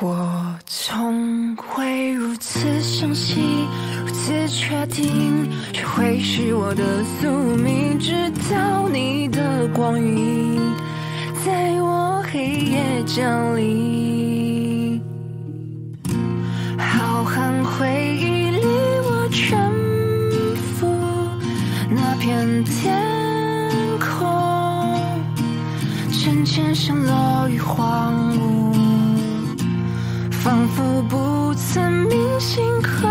我从未如此相信，如此确定，这会是我的宿命。直到你的光晕在我黑夜降临，浩瀚回忆里我沉浮，那片天空渐渐像落于荒芜。仿佛不曾铭心刻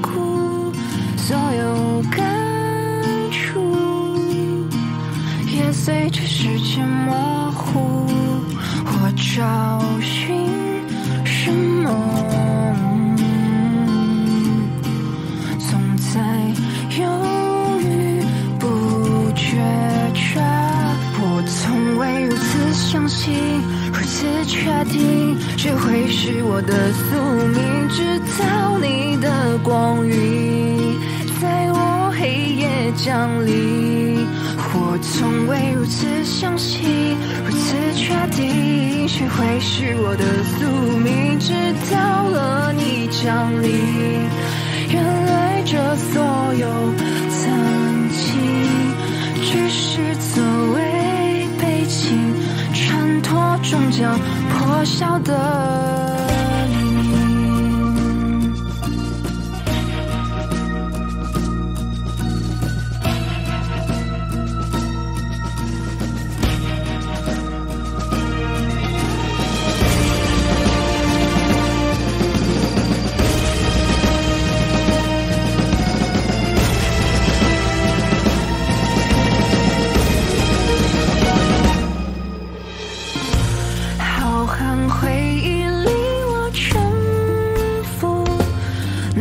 骨，所有感触也随着时间模糊。我找寻什么？总在犹豫不决，我从未如此相信。确定，谁会是我的宿命。直到你的光晕在我黑夜降临，我从未如此相信，如此确定，谁会是我的宿命。直到了你降临，原来这所有曾经只是作为背景。衬托终将我晓得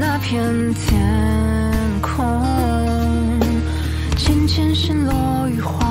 那片天空渐渐陷落于荒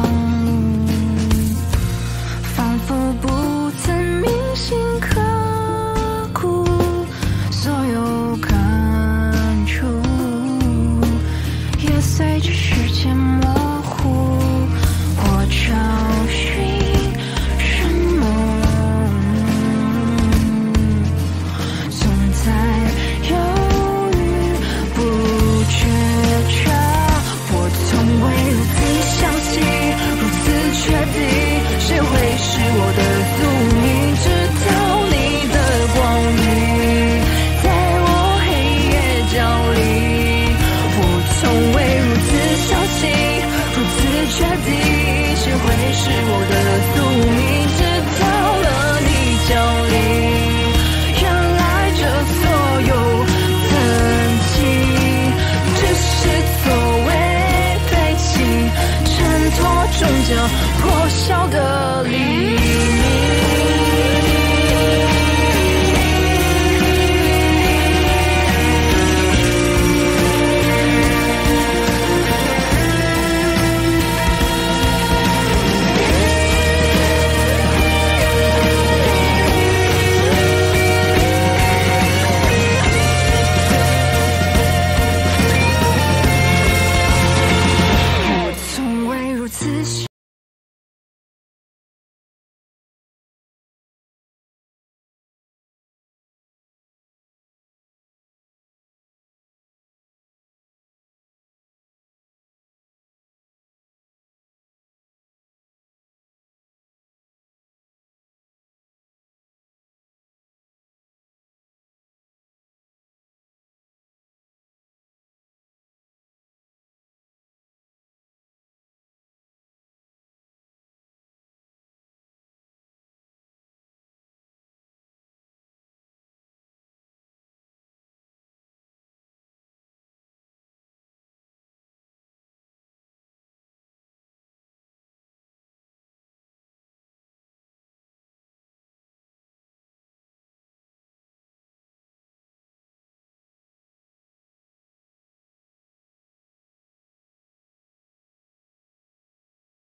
是我的宿